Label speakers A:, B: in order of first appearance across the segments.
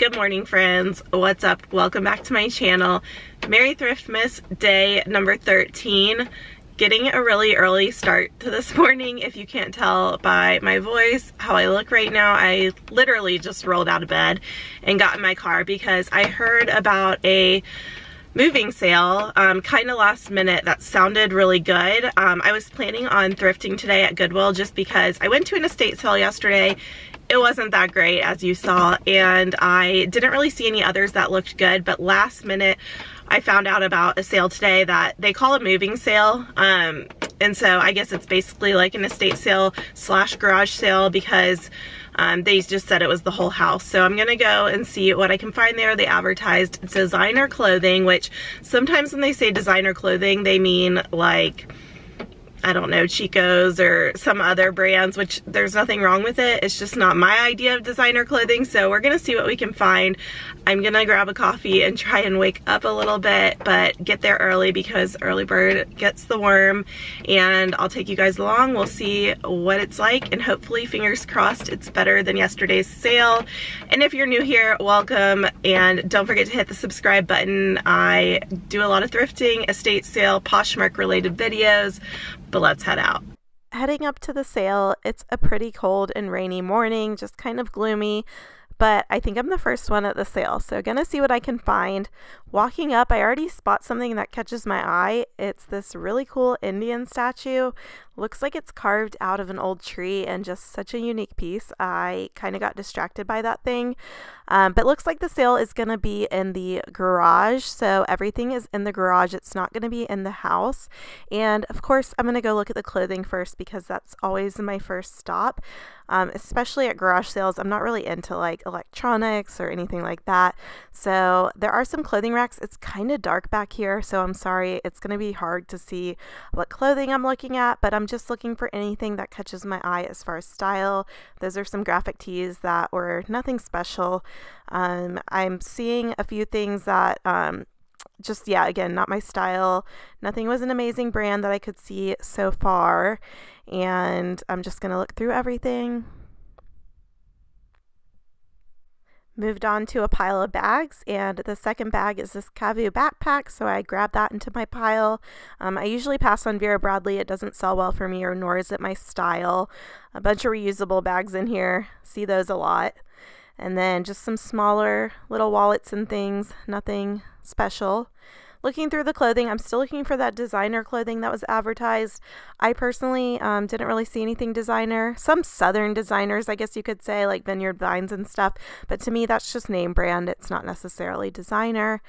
A: Good morning friends, what's up? Welcome back to my channel. Merry Thriftmas day number 13. Getting a really early start to this morning if you can't tell by my voice, how I look right now. I literally just rolled out of bed and got in my car because I heard about a moving sale um, kind of last minute that sounded really good. Um, I was planning on thrifting today at Goodwill just because I went to an estate sale yesterday it wasn't that great as you saw and I didn't really see any others that looked good but last minute I found out about a sale today that they call a moving sale um, and so I guess it's basically like an estate sale slash garage sale because um, they just said it was the whole house. So I'm gonna go and see what I can find there. They advertised designer clothing which sometimes when they say designer clothing they mean like I don't know, Chico's or some other brands, which there's nothing wrong with it. It's just not my idea of designer clothing. So we're going to see what we can find. I'm to grab a coffee and try and wake up a little bit, but get there early because early bird gets the worm. And I'll take you guys along. We'll see what it's like. And hopefully, fingers crossed, it's better than yesterday's sale. And if you're new here, welcome. And don't forget to hit the subscribe button. I do a lot of thrifting, estate sale, Poshmark related videos but let's head out. Heading up to the sale, it's a pretty cold and rainy morning, just kind of gloomy but I think I'm the first one at the sale. So gonna see what I can find. Walking up, I already spot something that catches my eye. It's this really cool Indian statue. Looks like it's carved out of an old tree and just such a unique piece. I kind of got distracted by that thing. Um, but looks like the sale is going to be in the garage. So everything is in the garage. It's not going to be in the house. And of course, I'm going to go look at the clothing first because that's always my first stop. Um, especially at garage sales, I'm not really into like electronics or anything like that. So there are some clothing racks. It's kind of dark back here, so I'm sorry. It's going to be hard to see what clothing I'm looking at, but I'm just looking for anything that catches my eye as far as style. Those are some graphic tees that were nothing special. Um, I'm seeing a few things that um, just yeah again not my style nothing was an amazing brand that i could see so far and i'm just going to look through everything moved on to a pile of bags and the second bag is this Kavu backpack so I grabbed that into my pile. Um, I usually pass on Vera Bradley it doesn't sell well for me or nor is it my style. A bunch of reusable bags in here see those a lot and then just some smaller little wallets and things nothing special. Looking through the clothing, I'm still looking for that designer clothing that was advertised. I personally um, didn't really see anything designer. Some southern designers, I guess you could say, like Vineyard Vines and stuff. But to me, that's just name brand. It's not necessarily designer.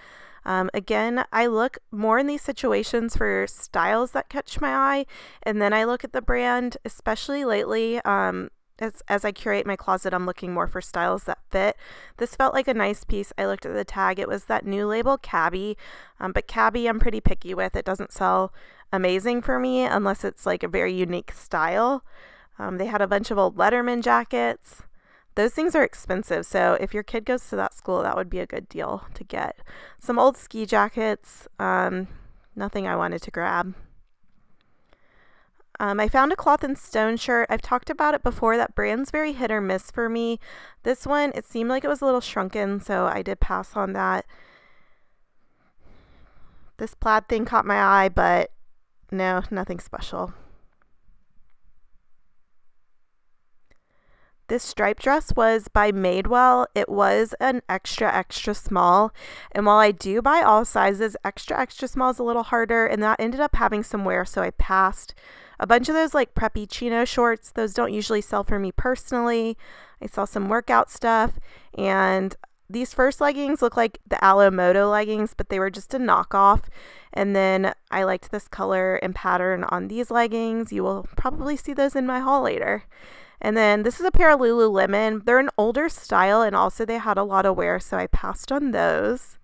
A: Um, again, I look more in these situations for styles that catch my eye, and then I look at the brand, especially lately. Um, as, as I curate my closet, I'm looking more for styles that fit. This felt like a nice piece. I looked at the tag. It was that new label, Cabi. Um, but Cabi, I'm pretty picky with. It doesn't sell amazing for me unless it's like a very unique style. Um, they had a bunch of old Letterman jackets. Those things are expensive, so if your kid goes to that school, that would be a good deal to get. Some old ski jackets, um, nothing I wanted to grab. Um, I found a cloth and stone shirt. I've talked about it before. That brand's very hit or miss for me. This one, it seemed like it was a little shrunken, so I did pass on that. This plaid thing caught my eye, but no, nothing special. This striped dress was by Madewell. It was an extra, extra small. And while I do buy all sizes, extra, extra small is a little harder. And that ended up having some wear, so I passed. A bunch of those like preppy chino shorts, those don't usually sell for me personally. I saw some workout stuff. And these first leggings look like the Alo Moto leggings, but they were just a knockoff. And then I liked this color and pattern on these leggings. You will probably see those in my haul later. And then this is a pair of Lululemon. They're an older style and also they had a lot of wear, so I passed on those.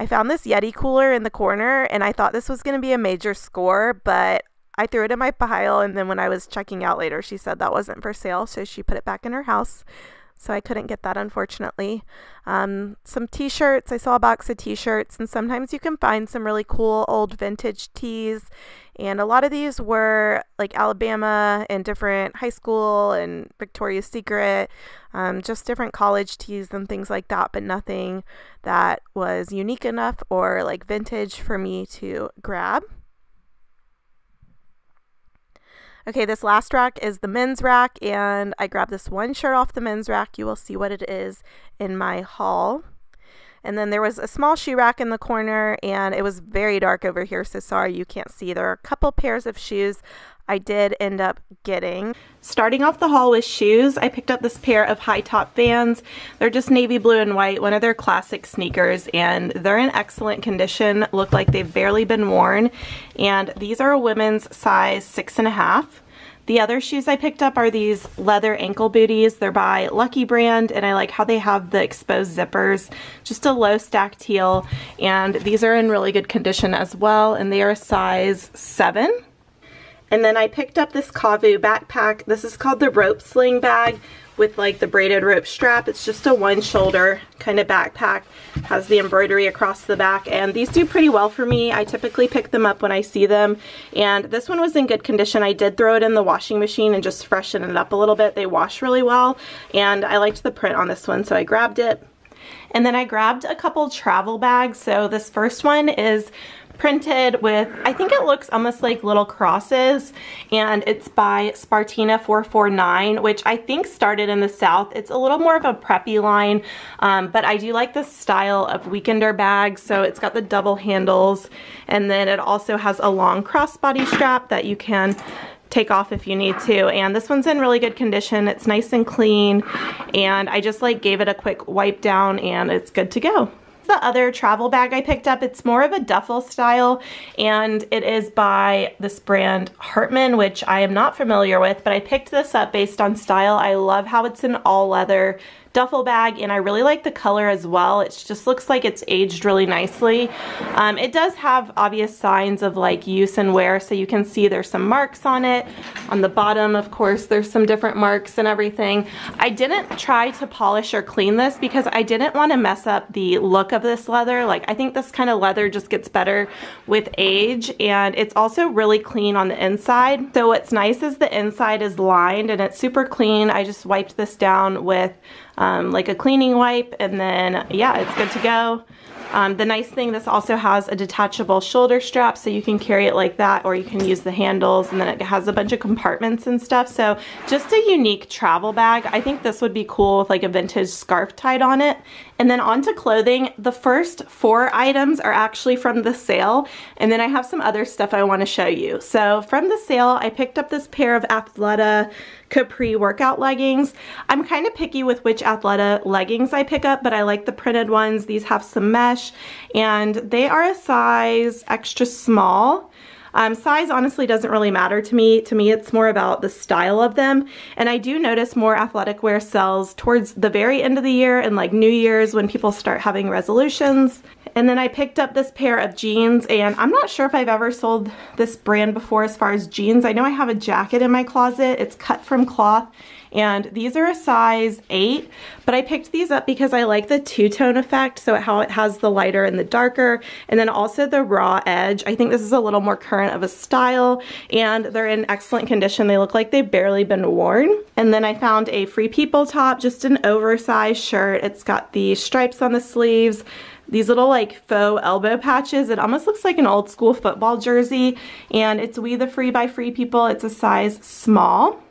A: I found this Yeti cooler in the corner and I thought this was going to be a major score, but I threw it in my pile and then when I was checking out later, she said that wasn't for sale, so she put it back in her house. So I couldn't get that unfortunately. Um, some t-shirts, I saw a box of t-shirts and sometimes you can find some really cool old vintage tees and a lot of these were like Alabama and different high school and Victoria's Secret, um, just different college tees and things like that, but nothing that was unique enough or like vintage for me to grab. Okay, this last rack is the men's rack, and I grabbed this one shirt off the men's rack. You will see what it is in my haul. And then there was a small shoe rack in the corner, and it was very dark over here, so sorry you can't see. There are a couple pairs of shoes I did end up getting. Starting off the haul with shoes, I picked up this pair of high top Vans. They're just navy blue and white, one of their classic sneakers, and they're in excellent condition, look like they've barely been worn. And these are a women's size six and a half. The other shoes I picked up are these leather ankle booties. They're by Lucky Brand and I like how they have the exposed zippers. Just a low stacked heel and these are in really good condition as well and they are a size 7. And then I picked up this Kavu backpack. This is called the rope sling bag with like the braided rope strap. It's just a one shoulder kind of backpack. Has the embroidery across the back and these do pretty well for me. I typically pick them up when I see them and this one was in good condition. I did throw it in the washing machine and just freshen it up a little bit. They wash really well and I liked the print on this one so I grabbed it. And then I grabbed a couple travel bags. So this first one is printed with, I think it looks almost like little crosses and it's by Spartina 449 which I think started in the South. It's a little more of a preppy line um, but I do like the style of weekender bags. so it's got the double handles and then it also has a long crossbody strap that you can take off if you need to and this one's in really good condition it's nice and clean and I just like gave it a quick wipe down and it's good to go the other travel bag I picked up. It's more of a duffel style and it is by this brand Hartmann, which I am not familiar with, but I picked this up based on style. I love how it's an all leather duffel bag and I really like the color as well. It just looks like it's aged really nicely. Um, it does have obvious signs of like use and wear so you can see there's some marks on it. On the bottom of course there's some different marks and everything. I didn't try to polish or clean this because I didn't want to mess up the look of this leather. Like I think this kind of leather just gets better with age and it's also really clean on the inside. So what's nice is the inside is lined and it's super clean. I just wiped this down with um, like a cleaning wipe and then yeah it's good to go um, the nice thing, this also has a detachable shoulder strap so you can carry it like that or you can use the handles and then it has a bunch of compartments and stuff. So just a unique travel bag. I think this would be cool with like a vintage scarf tied on it. And then onto clothing, the first four items are actually from the sale and then I have some other stuff I want to show you. So from the sale, I picked up this pair of Athleta capri workout leggings. I'm kind of picky with which Athleta leggings I pick up, but I like the printed ones. These have some mesh and they are a size extra small. Um, size honestly doesn't really matter to me. To me, it's more about the style of them. And I do notice more athletic wear sells towards the very end of the year and like New Year's when people start having resolutions. And then I picked up this pair of jeans and I'm not sure if I've ever sold this brand before as far as jeans. I know I have a jacket in my closet. It's cut from cloth and these are a size 8 but I picked these up because I like the two-tone effect so how it has the lighter and the darker and then also the raw edge I think this is a little more current of a style and they're in excellent condition they look like they've barely been worn and then I found a Free People top just an oversized shirt it's got the stripes on the sleeves these little like faux elbow patches. It almost looks like an old school football jersey and it's We the Free by Free People. It's a size small.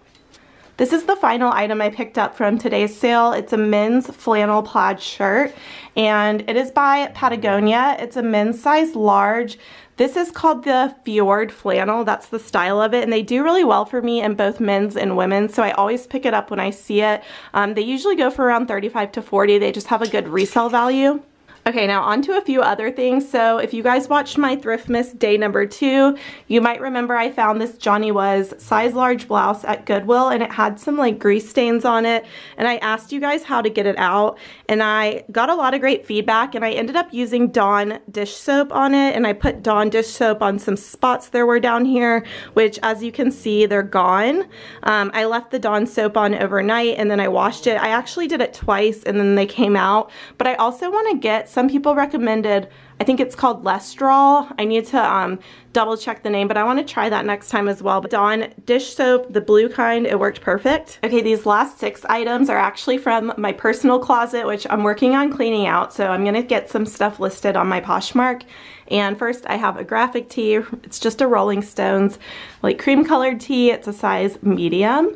A: This is the final item I picked up from today's sale. It's a men's flannel plaid shirt and it is by Patagonia. It's a men's size large. This is called the Fjord flannel. That's the style of it and they do really well for me in both men's and women's so I always pick it up when I see it. Um, they usually go for around 35 to 40. They just have a good resale value. Okay, now on to a few other things. So if you guys watched my Thriftmas day number two, you might remember I found this Johnny Was size large blouse at Goodwill and it had some like grease stains on it. And I asked you guys how to get it out and I got a lot of great feedback and I ended up using Dawn dish soap on it and I put Dawn dish soap on some spots there were down here, which as you can see, they're gone. Um, I left the Dawn soap on overnight and then I washed it. I actually did it twice and then they came out, but I also want to get some people recommended, I think it's called Lestoil. I need to um, double check the name, but I want to try that next time as well. But Dawn dish soap, the blue kind, it worked perfect. Okay, these last six items are actually from my personal closet, which I'm working on cleaning out. So I'm going to get some stuff listed on my Poshmark. And first I have a graphic tee. It's just a Rolling Stones like cream colored tee. It's a size medium.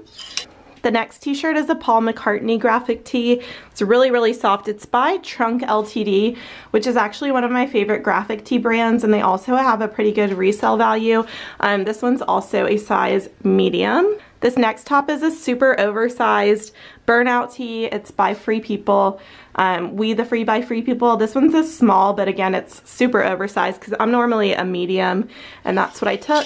A: The next t-shirt is a Paul McCartney graphic tee. It's really, really soft. It's by Trunk LTD, which is actually one of my favorite graphic tee brands, and they also have a pretty good resale value. Um, this one's also a size medium. This next top is a super oversized burnout tee. It's by Free People. Um, we the Free by Free People. This one's a small, but again, it's super oversized because I'm normally a medium, and that's what I took.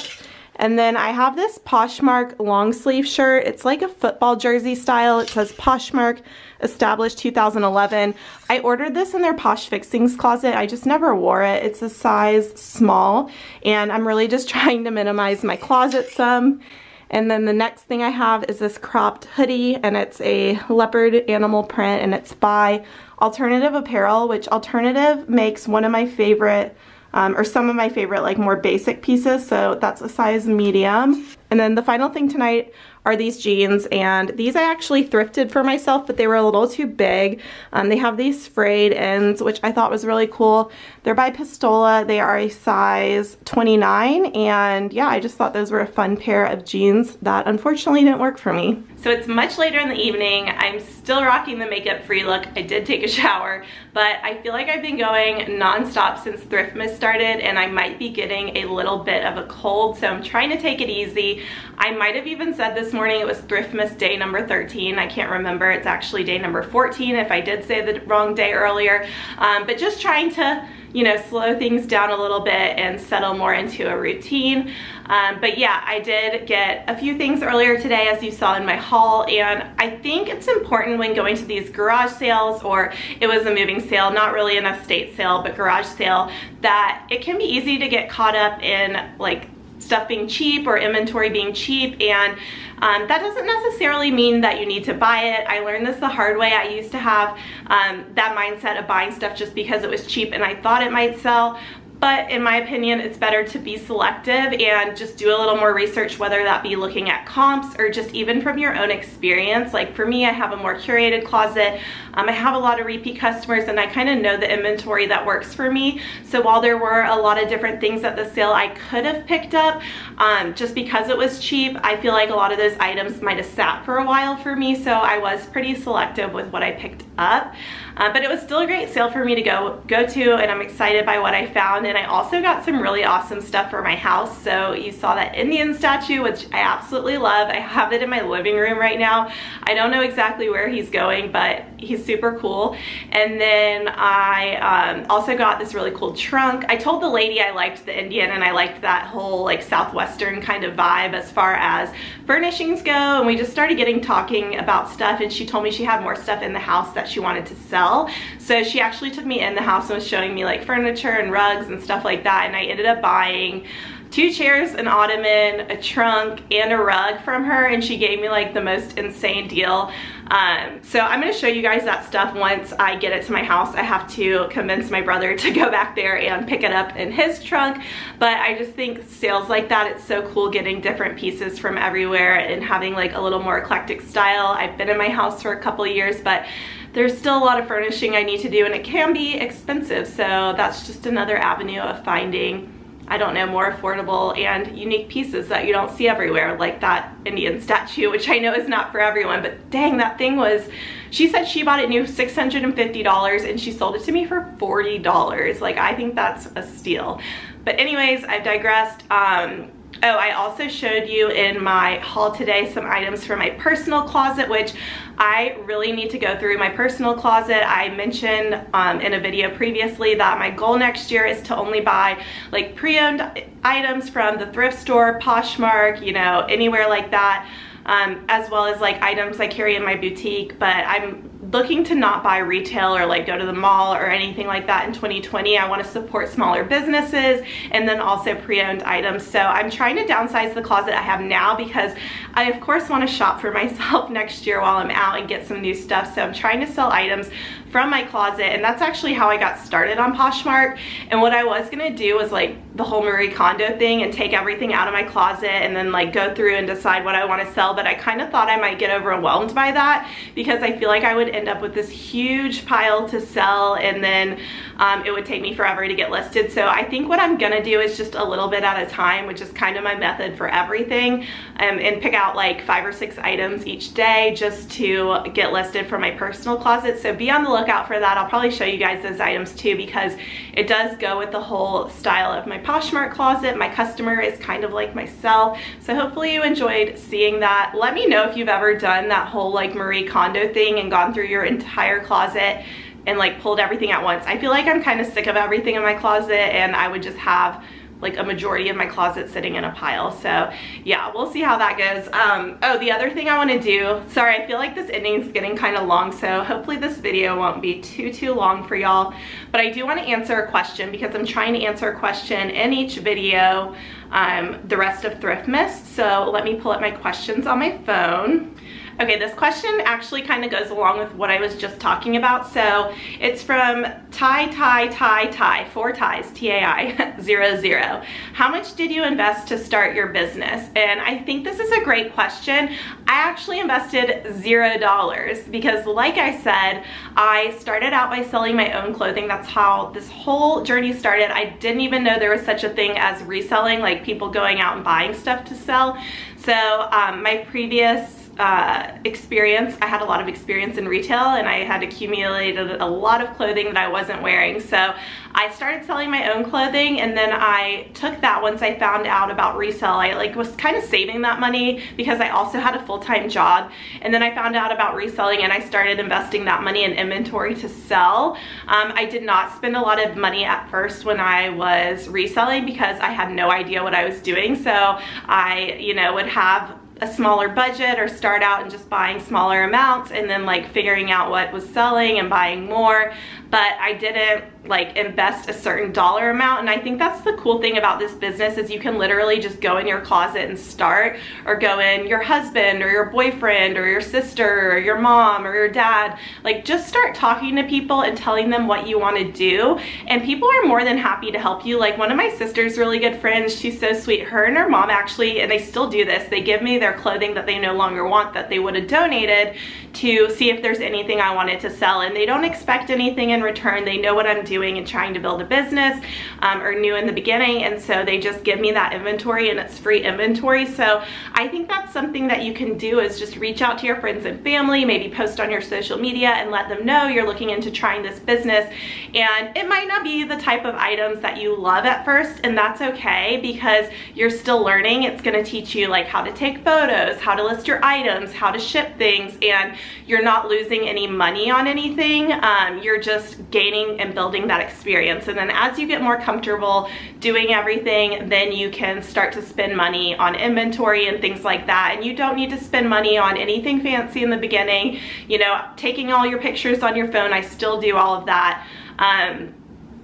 A: And then I have this Poshmark long sleeve shirt. It's like a football jersey style. It says Poshmark established 2011. I ordered this in their Posh Fixings closet. I just never wore it. It's a size small and I'm really just trying to minimize my closet some. And then the next thing I have is this cropped hoodie and it's a leopard animal print and it's by Alternative Apparel, which Alternative makes one of my favorite um, or some of my favorite like more basic pieces. So that's a size medium. And then the final thing tonight are these jeans and these I actually thrifted for myself but they were a little too big. Um, they have these frayed ends which I thought was really cool. They're by Pistola. They are a size 29 and yeah I just thought those were a fun pair of jeans that unfortunately didn't work for me. So it's much later in the evening. I'm still rocking the makeup free look. I did take a shower but I feel like I've been going non-stop since Thriftmas started and I might be getting a little bit of a cold so I'm trying to take it easy. I might have even said this morning it was Thriftmas day number 13. I can't remember. It's actually day number 14 if I did say the wrong day earlier. Um, but just trying to you know, slow things down a little bit and settle more into a routine. Um, but yeah, I did get a few things earlier today as you saw in my haul and I think it's important when going to these garage sales or it was a moving sale, not really an estate sale, but garage sale, that it can be easy to get caught up in like stuff being cheap or inventory being cheap and um, that doesn't necessarily mean that you need to buy it. I learned this the hard way. I used to have um, that mindset of buying stuff just because it was cheap and I thought it might sell, but in my opinion it's better to be selective and just do a little more research whether that be looking at comps or just even from your own experience. Like for me I have a more curated closet. Um, I have a lot of repeat customers and I kind of know the inventory that works for me. So while there were a lot of different things at the sale I could have picked up um, just because it was cheap I feel like a lot of those items might have sat for a while for me. So I was pretty selective with what I picked up uh, but it was still a great sale for me to go go to and I'm excited by what I found and I also got some really awesome stuff for my house. So you saw that Indian statue, which I absolutely love. I have it in my living room right now. I don't know exactly where he's going, but he's super cool. And then I um, also got this really cool trunk. I told the lady I liked the Indian and I liked that whole like Southwestern kind of vibe as far as furnishings go. And we just started getting talking about stuff and she told me she had more stuff in the house that she wanted to sell. So she actually took me in the house and was showing me like furniture and rugs and and stuff like that. And I ended up buying two chairs, an ottoman, a trunk, and a rug from her and she gave me like the most insane deal. Um, so I'm gonna show you guys that stuff once I get it to my house. I have to convince my brother to go back there and pick it up in his trunk. But I just think sales like that, it's so cool getting different pieces from everywhere and having like a little more eclectic style. I've been in my house for a couple years, but there's still a lot of furnishing I need to do and it can be expensive. So that's just another avenue of finding I don't know, more affordable and unique pieces that you don't see everywhere, like that Indian statue, which I know is not for everyone, but dang, that thing was, she said she bought it new $650 and she sold it to me for $40. Like, I think that's a steal. But anyways, I've digressed. Um, Oh, I also showed you in my haul today some items for my personal closet, which I really need to go through my personal closet. I mentioned um, in a video previously that my goal next year is to only buy like pre-owned items from the thrift store, Poshmark, you know, anywhere like that. Um, as well as like items I carry in my boutique, but I'm looking to not buy retail or like go to the mall or anything like that in 2020. I want to support smaller businesses and then also pre-owned items. So I'm trying to downsize the closet I have now because I of course want to shop for myself next year while I'm out and get some new stuff. So I'm trying to sell items from my closet and that's actually how I got started on Poshmark. And what I was gonna do was like the whole Marie Kondo thing and take everything out of my closet and then like go through and decide what I wanna sell. But I kind of thought I might get overwhelmed by that because I feel like I would end up with this huge pile to sell and then um, it would take me forever to get listed. So I think what I'm gonna do is just a little bit at a time, which is kind of my method for everything um, and pick out like five or six items each day just to get listed for my personal closet. So be on the lookout for that. I'll probably show you guys those items too because it does go with the whole style of my Poshmark closet. My customer is kind of like myself. So hopefully you enjoyed seeing that. Let me know if you've ever done that whole like Marie Kondo thing and gone through your entire closet and like pulled everything at once. I feel like I'm kind of sick of everything in my closet and I would just have like a majority of my closet sitting in a pile. So yeah, we'll see how that goes. Um, oh, the other thing I wanna do, sorry, I feel like this ending is getting kind of long, so hopefully this video won't be too, too long for y'all. But I do wanna answer a question because I'm trying to answer a question in each video um, the rest of Thriftmas. So let me pull up my questions on my phone. Okay, this question actually kind of goes along with what I was just talking about. So it's from Ty Ty Ty Ty, four ties, T-A-I, zero zero. How much did you invest to start your business? And I think this is a great question. I actually invested zero dollars because like I said, I started out by selling my own clothing. That's how this whole journey started. I didn't even know there was such a thing as reselling, like people going out and buying stuff to sell. So um, my previous uh, experience. I had a lot of experience in retail and I had accumulated a lot of clothing that I wasn't wearing. So I started selling my own clothing and then I took that once I found out about resale. I like was kind of saving that money because I also had a full-time job. And then I found out about reselling and I started investing that money in inventory to sell. Um, I did not spend a lot of money at first when I was reselling because I had no idea what I was doing. So I, you know, would have a smaller budget or start out and just buying smaller amounts and then like figuring out what was selling and buying more but I didn't like invest a certain dollar amount and I think that's the cool thing about this business is you can literally just go in your closet and start or go in your husband or your boyfriend or your sister or your mom or your dad. Like just start talking to people and telling them what you want to do and people are more than happy to help you. Like one of my sister's really good friends she's so sweet. Her and her mom actually and they still do this they give me their clothing that they no longer want that they would have donated to see if there's anything I wanted to sell and they don't expect anything in return. They know what I'm doing and trying to build a business um, or new in the beginning and so they just give me that inventory and it's free inventory. So I think that's something that you can do is just reach out to your friends and family, maybe post on your social media and let them know you're looking into trying this business and it might not be the type of items that you love at first and that's okay because you're still learning. It's gonna teach you like how to take photos, how to list your items, how to ship things and you're not losing any money on anything. Um, you're just gaining and building that experience. And then as you get more comfortable doing everything, then you can start to spend money on inventory and things like that. And you don't need to spend money on anything fancy in the beginning. You know, taking all your pictures on your phone, I still do all of that. Um,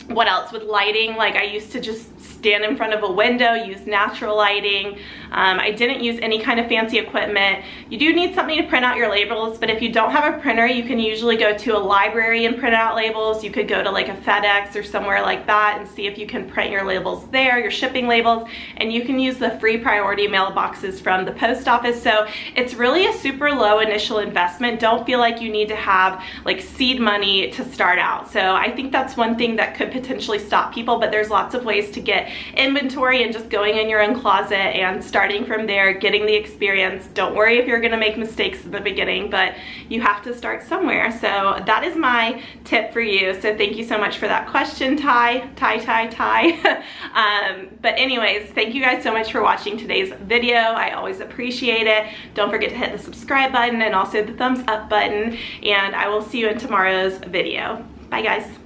A: what else with lighting like I used to just stand in front of a window, use natural lighting. Um, I didn't use any kind of fancy equipment. You do need something to print out your labels, but if you don't have a printer, you can usually go to a library and print out labels. You could go to like a FedEx or somewhere like that and see if you can print your labels there, your shipping labels, and you can use the free priority mailboxes from the post office. So it's really a super low initial investment. Don't feel like you need to have like seed money to start out. So I think that's one thing that could potentially stop people, but there's lots of ways to get get inventory and just going in your own closet and starting from there, getting the experience. Don't worry if you're gonna make mistakes in the beginning, but you have to start somewhere. So that is my tip for you. So thank you so much for that question, Ty, Ty, Ty, Ty. um, but anyways, thank you guys so much for watching today's video. I always appreciate it. Don't forget to hit the subscribe button and also the thumbs up button. And I will see you in tomorrow's video. Bye guys.